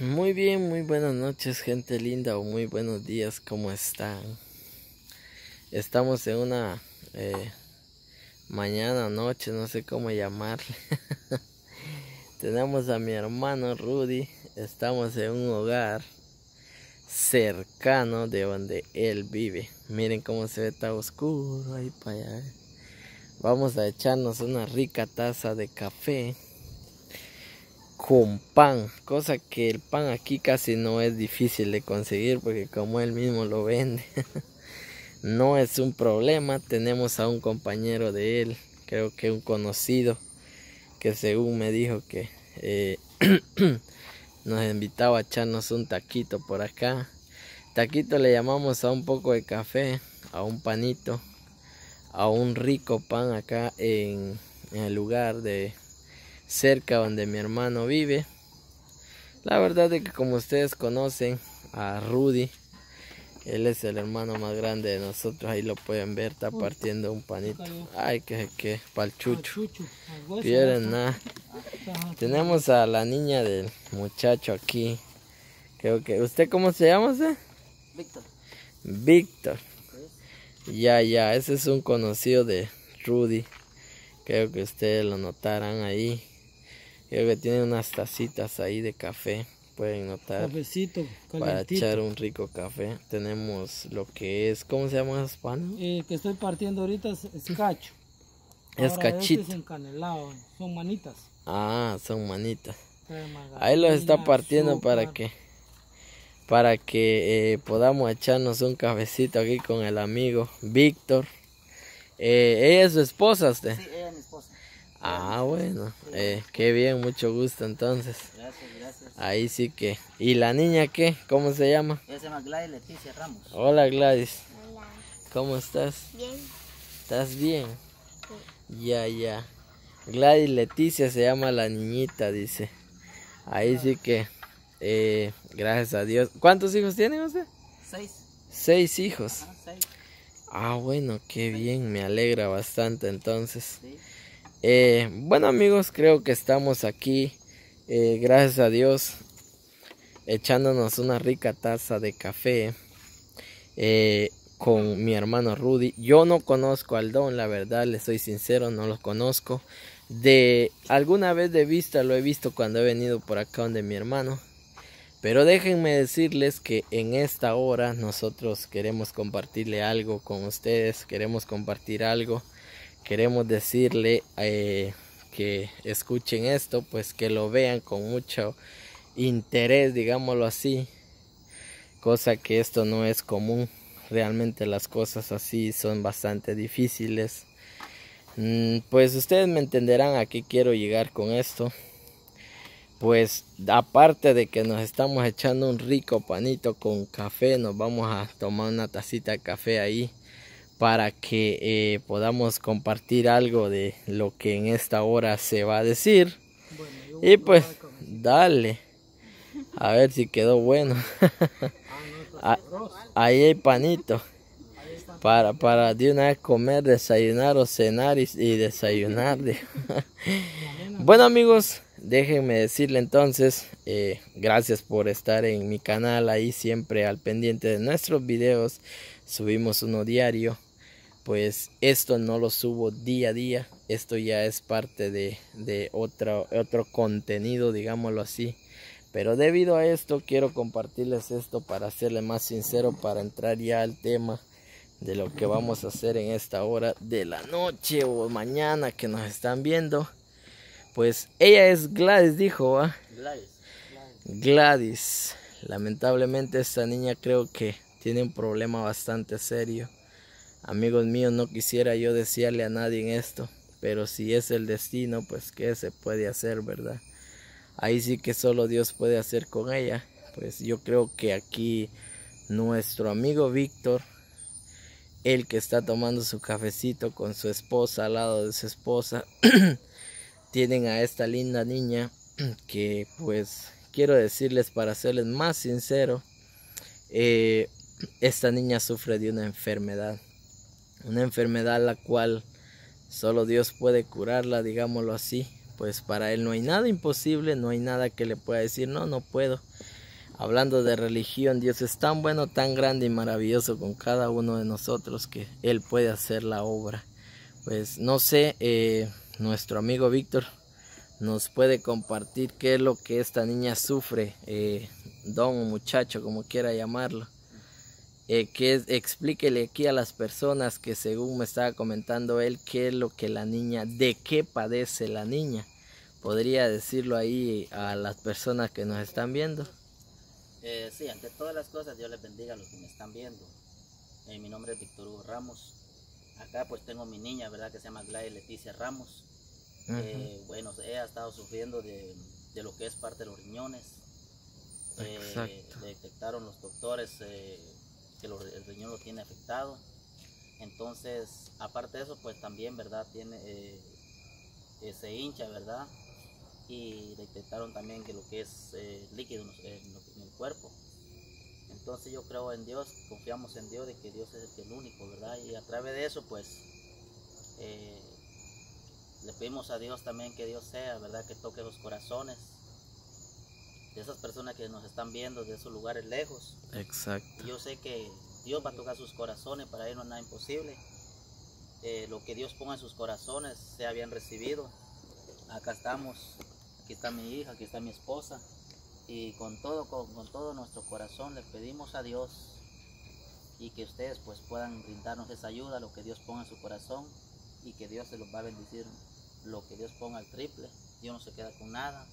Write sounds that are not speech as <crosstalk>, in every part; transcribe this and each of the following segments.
Muy bien, muy buenas noches, gente linda, o muy buenos días, ¿cómo están? Estamos en una eh, mañana, noche, no sé cómo llamarle. <laughs> Tenemos a mi hermano Rudy, estamos en un hogar cercano de donde él vive. Miren cómo se ve, está oscuro ahí para allá. Vamos a echarnos una rica taza de café con pan, cosa que el pan aquí casi no es difícil de conseguir porque como él mismo lo vende, <laughs> no es un problema. Tenemos a un compañero de él, creo que un conocido, que según me dijo que eh, <clears throat> nos invitaba a echarnos un taquito por acá. Taquito le llamamos a un poco de café, a un panito, a un rico pan acá en el lugar de cerca donde mi hermano vive. La verdad es que como ustedes conocen a Rudy, él es el hermano más grande de nosotros, ahí lo pueden ver, está partiendo un panito. Ay, que, que, palchucho. Quieren nada. Tenemos a la niña del muchacho aquí. Creo que, ¿usted cómo se llama usted? Víctor. Víctor. Ya, ya, ese es un conocido de Rudy. Creo que ustedes lo notarán ahí. Creo que tiene unas tacitas ahí de café. Pueden notar. Cafecito, Para echar un rico café. Tenemos lo que es. ¿Cómo se llama esos panes? Eh, que estoy partiendo ahorita es, es cacho. Es Ahora cachito. este es encanelado, son manitas. Ah, son manitas. Ahí los está partiendo para que. Para que eh, podamos echarnos un cafecito aquí con el amigo Víctor. Eh, ella es su esposa, usted. Sí, ella es mi esposa. Ah, bueno. Eh, qué bien, mucho gusto entonces. Gracias, gracias. Ahí sí que. ¿Y la niña qué? ¿Cómo se llama? Ella se llama Gladys Leticia Ramos. Hola Gladys. Hola. ¿Cómo estás? Bien. ¿Estás bien? Ya, ya. Gladys Leticia se llama la niñita, dice. Ahí sí que. Eh, gracias a Dios. ¿Cuántos hijos tiene usted? Seis. Seis hijos. Ajá, seis. Ah, bueno, qué bien. Me alegra bastante entonces. Sí. Eh, bueno amigos, creo que estamos aquí, eh, gracias a Dios, echándonos una rica taza de café eh, con mi hermano Rudy. Yo no conozco al Don, la verdad, le soy sincero, no lo conozco. De alguna vez de vista lo he visto cuando he venido por acá donde mi hermano. Pero déjenme decirles que en esta hora nosotros queremos compartirle algo con ustedes, queremos compartir algo queremos decirle eh, que escuchen esto, pues que lo vean con mucho interés, digámoslo así, cosa que esto no es común. Realmente las cosas así son bastante difíciles. Mm, Pues ustedes me entenderán a qué quiero llegar con esto. Pues aparte de que nos estamos echando un rico panito con café, nos vamos a tomar una tacita de café ahí para que eh, podamos compartir algo de lo que en esta hora se va a decir. Bueno, Y pues, dale. A ver si quedó bueno. Ah, no, Ah. Ahí hay panito. Ahí. Para, para de una vez comer, desayunar o cenar y, y desayunar. de- <laughs> <laughs> bueno amigos, déjenme decirle entonces, eh, gracias por estar en mi canal ahí siempre al pendiente de nuestros videos. Subimos uno diario. Pues esto no lo subo día a día. Esto ya es parte de, de otro, otro contenido, digámoslo así. Pero debido a esto quiero compartirles esto para serle más sincero, para entrar ya al tema de lo que vamos a hacer en esta hora de la noche o mañana que nos están viendo. Pues ella es Gladys, dijo, ¿ah? Gladys. Gladys. Lamentablemente esta niña creo que tiene un problema bastante serio. Amigos míos, no quisiera yo decirle a nadie en esto, pero si es el destino, pues qué se puede hacer, ¿verdad? Ahí sí que solo Dios puede hacer con ella. Pues yo creo que aquí nuestro amigo Víctor, el que está tomando su cafecito con su esposa al lado de su esposa, <clears throat> tienen a esta linda niña <clears throat> que pues quiero decirles para serles más sincero, eh, esta niña sufre de una enfermedad, una enfermedad la cual solo Dios puede curarla, digámoslo así, pues para él no hay nada imposible, no hay nada que le pueda decir, no, no puedo. Hablando de religión, Dios es tan bueno, tan grande y maravilloso con cada uno de nosotros que Él puede hacer la obra. Pues no sé, eh, nuestro amigo Víctor nos puede compartir qué es lo que esta niña sufre, eh, don o muchacho, como quiera llamarlo. Eh, que explíquele aquí a las personas que según me estaba comentando él, qué es lo que la niña, de qué padece la niña. Podría decirlo ahí a las personas que nos están viendo. Eh, sí, ante todas las cosas, Dios les bendiga a los que me están viendo. Eh, mi nombre es Víctor Hugo Ramos. Acá pues tengo mi niña, ¿verdad? Que se llama Gladys Leticia Ramos. Eh, bueno, ella ha estado sufriendo de, de, lo que es parte de los riñones. Exacto. detectaron los doctores que el riñón lo tiene afectado. Entonces, aparte de eso, pues también, ¿verdad? Tiene, eh, eh, se hincha, ¿verdad? Y detectaron también que lo que es eh, líquido en, en, el cuerpo. Entonces yo creo en Dios, confiamos en Dios de que Dios es el único, ¿verdad? Y a través de eso, pues, le pedimos a Dios también que Dios sea, ¿verdad? Que toque los corazones de esas personas que nos están viendo de esos lugares lejos. Exacto. Yo sé que Dios va a tocar sus corazones, para él no es nada imposible. Eh, lo que Dios ponga en sus corazones sea bien recibido. Acá estamos, aquí está mi hija, aquí está mi esposa. Y con todo, con, con todo nuestro corazón le pedimos a Dios y que ustedes pues puedan brindarnos esa ayuda, lo que Dios ponga en su corazón y que Dios se los va a bendecir lo que Dios ponga al triple. Dios no se queda con nada.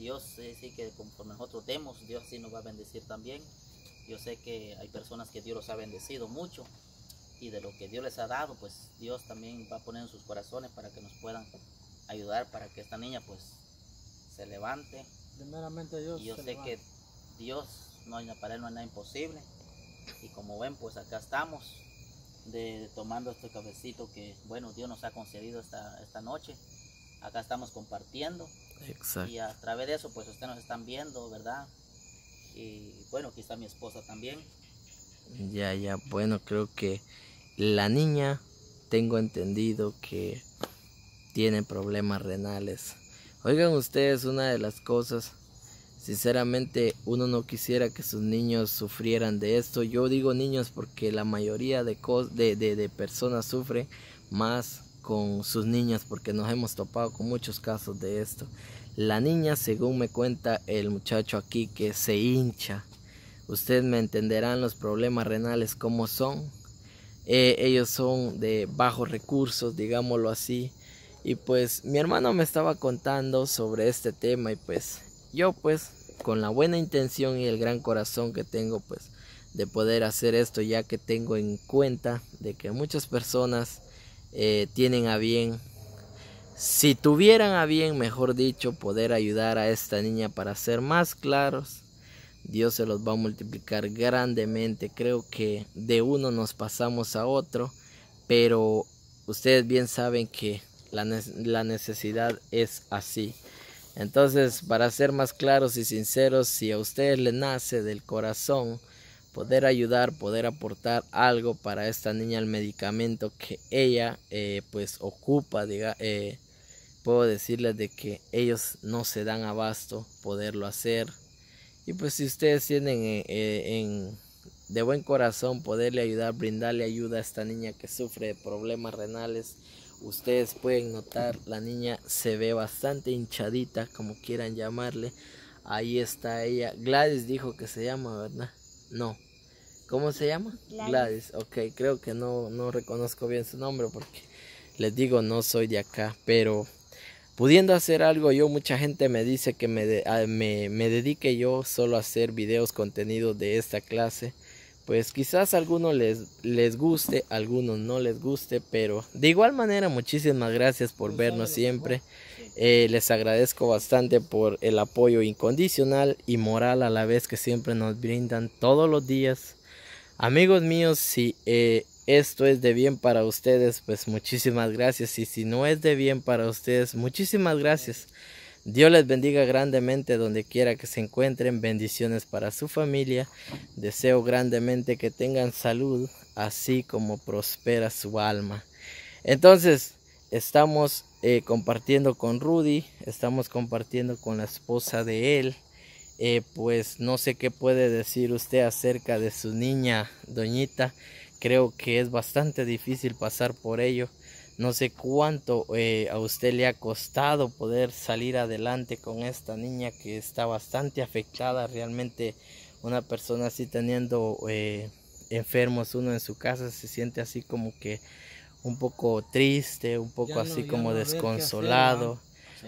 Dios sí que conforme nosotros demos, Dios sí nos va a bendecir también. Yo sé que hay personas que Dios los ha bendecido mucho y de lo que Dios les ha dado, pues Dios también va a poner en sus corazones para que nos puedan ayudar para que esta niña pues se levante. Primeramente Dios. Y yo sé que Dios no hay para él no hay nada imposible. Y como ven, pues acá estamos de, tomando este cafecito que bueno Dios nos ha concedido esta, esta noche. Acá estamos compartiendo Exacto. Y a través de eso, pues ustedes nos están viendo, ¿verdad? Y bueno, aquí está mi esposa también. Ya, ya, bueno, creo que la niña, tengo entendido que tiene problemas renales. Oigan ustedes, una de las cosas, sinceramente uno no quisiera que sus niños sufrieran de esto. Yo digo niños porque la mayoría de, de, de, de personas sufren más con sus niñas porque nos hemos topado con muchos casos de esto. La niña, según me cuenta el muchacho aquí, que se hincha. Ustedes me entenderán los problemas renales como son. Eh, ellos son de bajos recursos, digámoslo así. Y pues mi hermano me estaba contando sobre este tema y pues yo pues con la buena intención y el gran corazón que tengo pues de poder hacer esto ya que tengo en cuenta de que muchas personas eh, tienen a bien, si tuvieran a bien, mejor dicho, poder ayudar a esta niña para ser más claros, Dios se los va a multiplicar grandemente. Creo que de uno nos pasamos a otro, pero ustedes bien saben que la, la necesidad es así. Entonces, para ser más claros y sinceros, si a ustedes le nace del corazón, poder ayudar, poder aportar algo para esta niña, el medicamento que ella eh, pues ocupa, diga, eh, puedo decirles de que ellos no se dan abasto poderlo hacer. Y pues si ustedes tienen eh, en, de buen corazón poderle ayudar, brindarle ayuda a esta niña que sufre de problemas renales, ustedes pueden notar la niña se ve bastante hinchadita, como quieran llamarle. Ahí está ella. Gladys dijo que se llama, ¿verdad? No. ¿Cómo se llama? Gladys. Gladys. Ok, creo que no, no reconozco bien su nombre porque les digo, no soy de acá. Pero pudiendo hacer algo yo, mucha gente me dice que me, de, me, me dedique yo solo a hacer videos, contenidos de esta clase. Pues quizás a algunos les, les guste, a algunos no les guste, pero de igual manera muchísimas gracias por vernos siempre. Eh, les agradezco bastante por el apoyo incondicional y moral a la vez que siempre nos brindan todos los días. Amigos míos, si eh, esto es de bien para ustedes, pues muchísimas gracias. Y si no es de bien para ustedes, muchísimas gracias. Dios les bendiga grandemente donde quiera que se encuentren. Bendiciones para su familia. Deseo grandemente que tengan salud, así como prospera su alma. Entonces, estamos eh, compartiendo con Rudy, estamos compartiendo con la esposa de él. Eh, pues no sé qué puede decir usted acerca de su niña, doñita. Creo que es bastante difícil pasar por ello. No sé cuánto eh, a usted le ha costado poder salir adelante con esta niña que está bastante afectada. Realmente una persona así teniendo enfermos uno en su casa se siente así como que un poco triste, un poco así como desconsolado.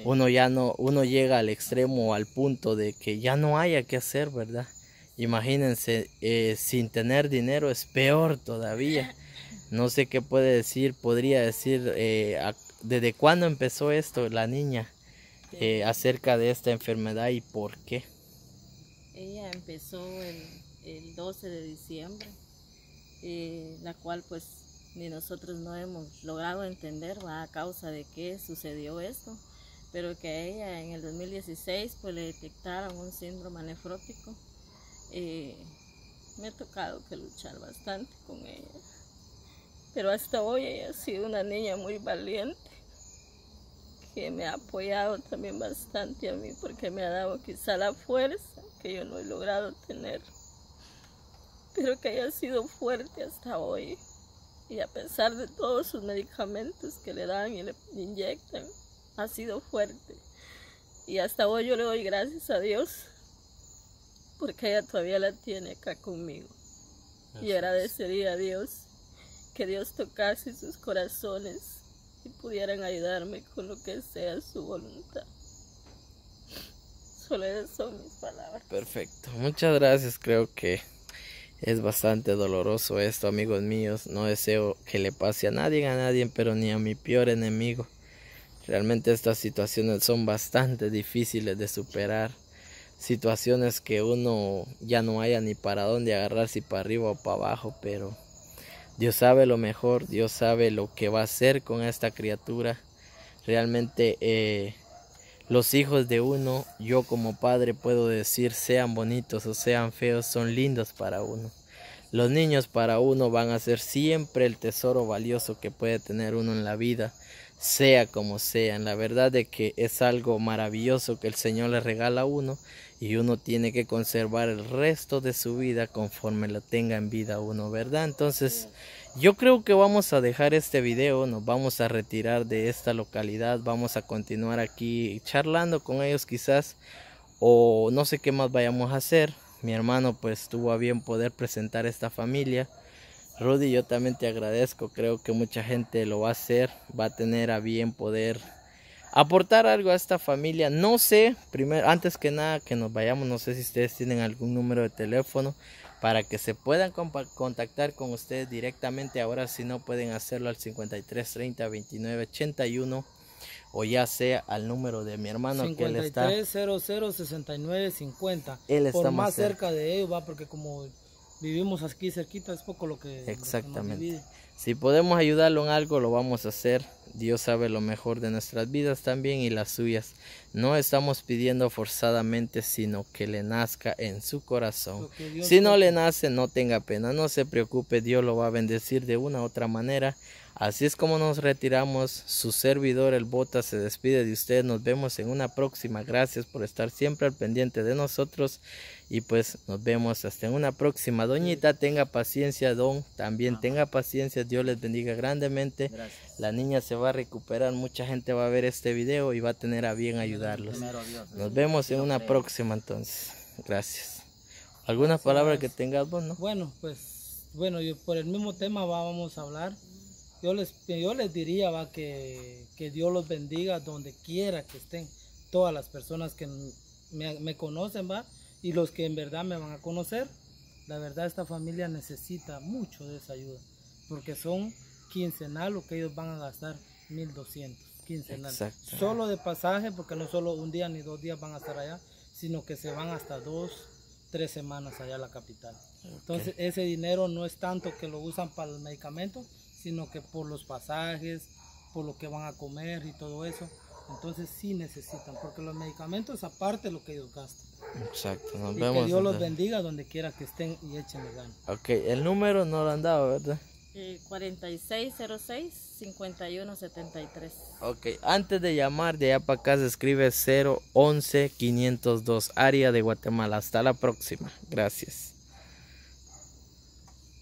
Uno ya no, uno llega al extremo, al punto de que ya no haya que hacer, ¿verdad? Imagínense, eh, sin tener dinero es peor todavía. <laughs> No sé qué puede decir, podría decir eh, desde cuándo empezó esto la niña eh, acerca de esta enfermedad y por qué. Ella empezó el, el 12 de diciembre, la cual pues ni nosotros no hemos logrado entender a causa de qué sucedió esto, pero que a ella en el 2016 pues le detectaron un síndrome nefrótico. Eh, me ha tocado que luchar bastante con ella, pero hasta hoy ella ha sido una niña muy valiente que me ha apoyado también bastante a mí porque me ha dado quizá la fuerza que yo no he logrado tener, pero que haya sido fuerte hasta hoy. Y a pesar de todos sus medicamentos que le dan y le inyectan, ha sido fuerte. Y hasta hoy yo le doy gracias a Dios porque ella todavía la tiene acá conmigo. Y agradecería a Dios que Dios tocase sus corazones y pudieran ayudarme con lo que sea su voluntad. Solo esas son mis palabras. Perfecto. Muchas gracias. Creo que es bastante doloroso esto, amigos míos. No deseo que le pase a nadie, a nadie, pero ni a mi peor enemigo. Realmente estas situaciones son bastante difíciles de superar. Situaciones que uno ya no haya ni para dónde agarrar, si para arriba o para abajo, pero Dios sabe lo mejor, Dios sabe lo que va a hacer con esta criatura. Realmente eh, los hijos de uno, yo como padre puedo decir, sean bonitos o sean feos, son lindos para uno. Los niños para uno van a ser siempre el tesoro valioso que puede tener uno en la vida, sea como sean. La verdad de que es algo maravilloso que el Señor le regala a uno y uno tiene que conservar el resto de su vida conforme lo tenga en vida uno, ¿verdad? Entonces, yo creo que vamos a dejar este video, nos vamos a retirar de esta localidad, vamos a continuar aquí charlando con ellos quizás o no sé qué más vayamos a hacer. Mi hermano pues tuvo a bien poder presentar esta familia. Rudy, yo también te agradezco, creo que mucha gente lo va a hacer, va a tener a bien poder aportar algo a esta familia. No sé, primero, antes que nada que nos vayamos, no sé si ustedes tienen algún número de teléfono para que se puedan contactar con ustedes directamente. Ahora si no pueden hacerlo al 53 30 29 81 o ya sea al número de mi hermano que él está 00 69 50. Él está Por más cerca. de ellos va porque como vivimos aquí cerquita es poco lo que Exactamente. si podemos ayudarlo en algo lo vamos a hacer. Dios sabe lo mejor de nuestras vidas también y las suyas. No estamos pidiendo forzadamente, sino que le nazca en su corazón. Si no le nace, no tenga pena, no se preocupe, Dios lo va a bendecir de una u otra manera. Así es como nos retiramos. Su servidor, el Bota, se despide de usted. Nos vemos en una próxima. Gracias por estar siempre al pendiente de nosotros. Y pues nos vemos hasta en una próxima. Doñita, tenga paciencia, don. También tenga paciencia. Dios les bendiga grandemente. La niña se va a recuperar. Mucha gente va a ver este video y va a tener a bien ayudarlos. Nos vemos en una próxima entonces. Gracias. ¿Alguna palabra que tengas vos, no? Bueno, pues, bueno, yo por el mismo tema vamos a hablar yo les, yo les diría va, que, Dios los bendiga donde quiera que estén, todas las personas que me, conocen va, y los que en verdad me van a conocer. La verdad esta familia necesita mucho de esa ayuda, porque son quincenal lo que ellos van a gastar, 1200 quincenal. Solo de pasaje, porque no solo un día ni dos días van a estar allá, sino que se van hasta dos, tres semanas allá a la capital. Entonces ese dinero no es tanto que lo usan para el medicamento, sino que por los pasajes, por lo que van a comer y todo eso. Entonces sí necesitan, porque los medicamentos aparte de lo que ellos gastan. Exacto, nos y vemos. Que Dios los bendiga donde quiera que estén y échenle ganas. Ok, el número no lo han dado, ¿verdad? Eh, 4606-5173. Ok, antes de llamar de allá para acá se escribe 011 502, área de Guatemala. Hasta la próxima. Gracias.